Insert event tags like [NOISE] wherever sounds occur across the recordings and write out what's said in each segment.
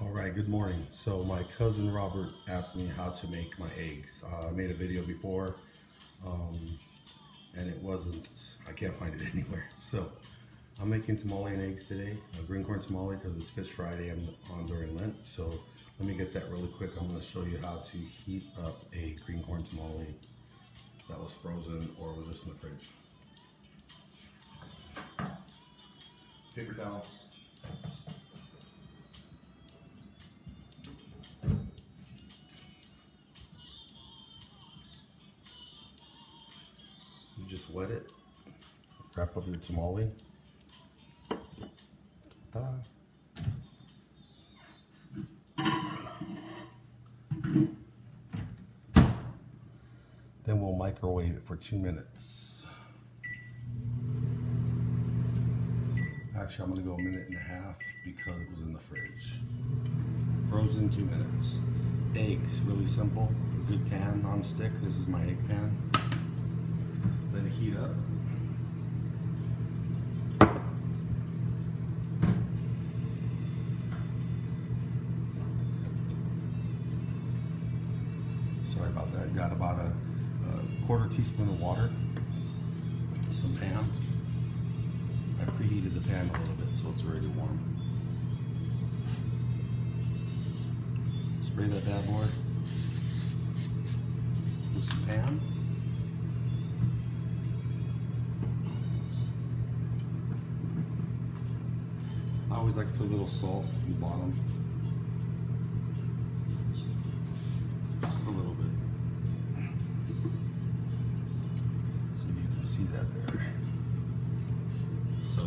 All right, good morning. So my cousin Robert asked me how to make my eggs. Uh, I made a video before, um, and it wasn't, I can't find it [LAUGHS] anywhere. So I'm making tamale and eggs today, a green corn tamale because it's Fish Friday and on during Lent. So let me get that really quick. I'm gonna show you how to heat up a green corn tamale that was frozen or was just in the fridge. Paper towel. You just wet it, wrap up your tamale. Ta-da. Then we'll microwave it for two minutes. Actually, I'm gonna go a minute and a half because it was in the fridge. Frozen two minutes. Eggs, really simple. A good pan, non-stick. This is my egg pan. It heat up. Sorry about that. Got about a, a quarter teaspoon of water, some pan. I preheated the pan a little bit so it's already warm. Spray that bad boy with some Pam. I always like to put a little salt in the bottom. Just a little bit. See if you can see that there. So,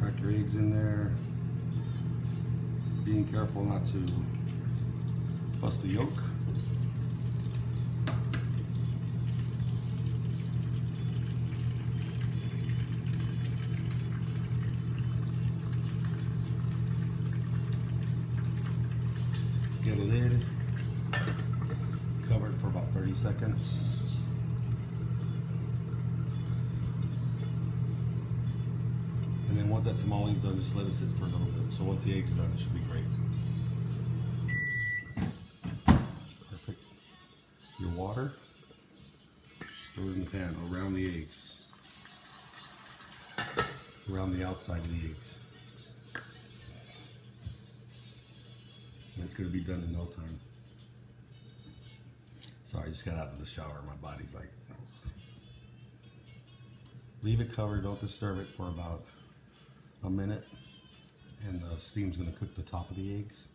crack your eggs in there. Being careful not to bust the yolk. Get a lid, cover it for about 30 seconds. And then once that tamale's done, just let it sit for a little bit. So once the egg's done, it should be great. Perfect. Your water, it in the pan around the eggs. Around the outside of the eggs. It's gonna be done in no time. Sorry, I just got out of the shower. My body's like, leave it covered. Don't disturb it for about a minute, and the steam's gonna cook the top of the eggs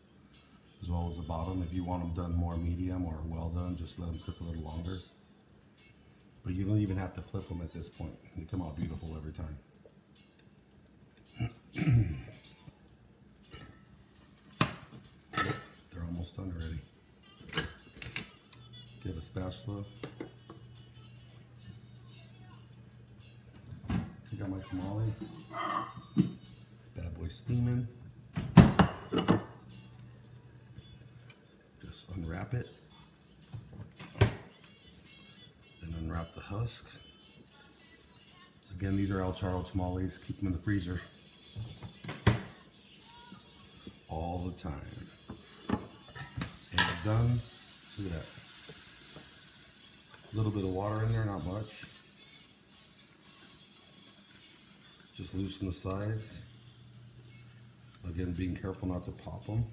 as well as the bottom. If you want them done more medium or well done, just let them cook a little longer. But you don't even have to flip them at this point. They come out beautiful every time. They're almost done already. Get a spatula. Take out my tamale. Bad boy steaming. Just unwrap it. Then unwrap the husk. Again, these are El Charro tamales. Keep them in the freezer all the time. Done. Look at that. A little bit of water in there, not much. Just loosen the sides. Again, being careful not to pop them.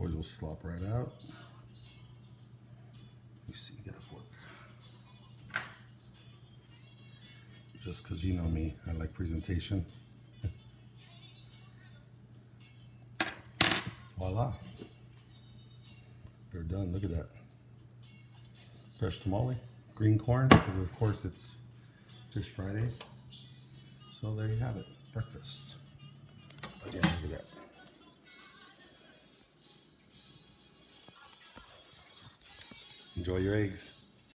Boys will slop right out. You see, get a fork. Just because you know me, I like presentation. [LAUGHS] Voila. They're done. Look at that. Fresh tamale, green corn, because of course it's Fish Friday. So there you have it. Breakfast. Enjoy your eggs.